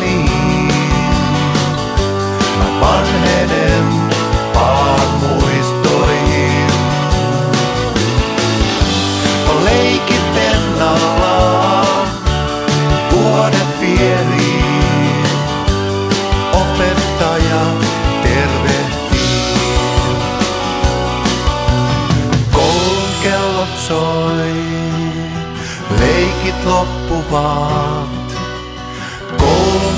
niin. Mä vanhenen vaan muistoihin. On leikit ennallaan, vuodet vierii. Opettaja kellot soi, leikit loppuvaan.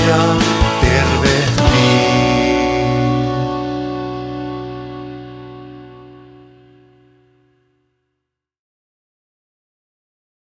Yeah.